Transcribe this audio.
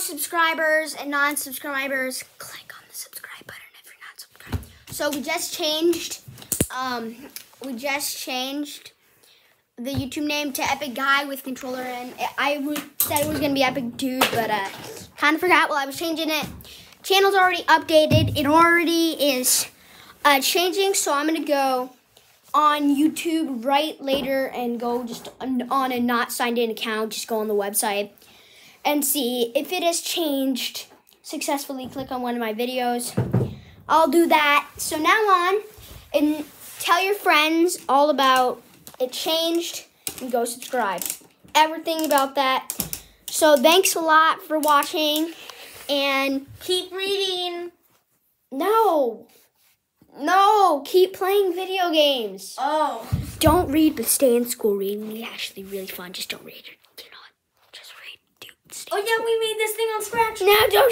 subscribers and non-subscribers, click on the subscribe button if you're not subscribed. So we just changed, um, we just changed the YouTube name to Epic Guy with controller, and I said it was gonna be Epic Dude, but uh, kind of forgot while I was changing it. Channel's already updated. It already is uh, changing, so I'm gonna go on YouTube right later and go just on, on a not signed in account. Just go on the website and see if it has changed successfully. Click on one of my videos. I'll do that. So now on and tell your friends all about it changed and go subscribe. Everything about that. So thanks a lot for watching and Keep reading. no. No, keep playing video games. Oh. Don't read, but stay in school. Reading is actually really fun. Just don't read. Do not. Just read. Dude, stay Oh yeah, we made this thing on Scratch. No, don't